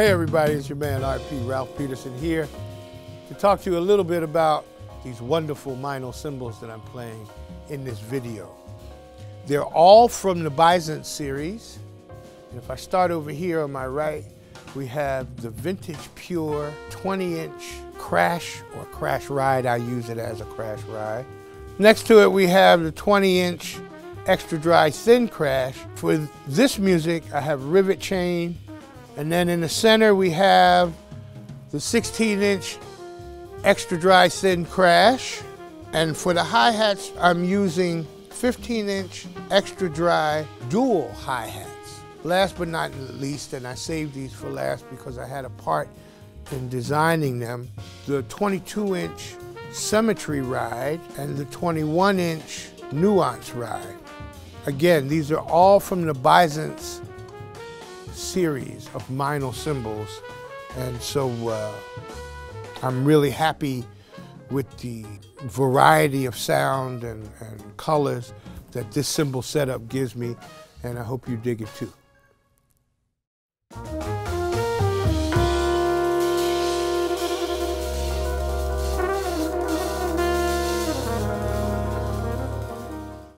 Hey everybody, it's your man RP Ralph Peterson here to talk to you a little bit about these wonderful Meinl cymbals that I'm playing in this video. They're all from the Byzance series. And if I start over here on my right, we have the Vintage Pure 20 inch Crash or Crash Ride. I use it as a Crash Ride. Next to it, we have the 20 inch Extra Dry Thin Crash. For this music, I have Rivet Chain. And then in the center, we have the 16 inch Extra Dry Thin Crash. And for the hi-hats, I'm using 15 inch Extra Dry Dual hi-hats. Last but not least, and I saved these for last because I had a part in designing them, the 22 inch Symmetry Ride and the 21 inch Nuance Ride. Again, these are all from the Byzance series of Meinl cymbals. And so uh, I'm really happy with the variety of sound and, and colors that this cymbal setup gives me, and I hope you dig it too.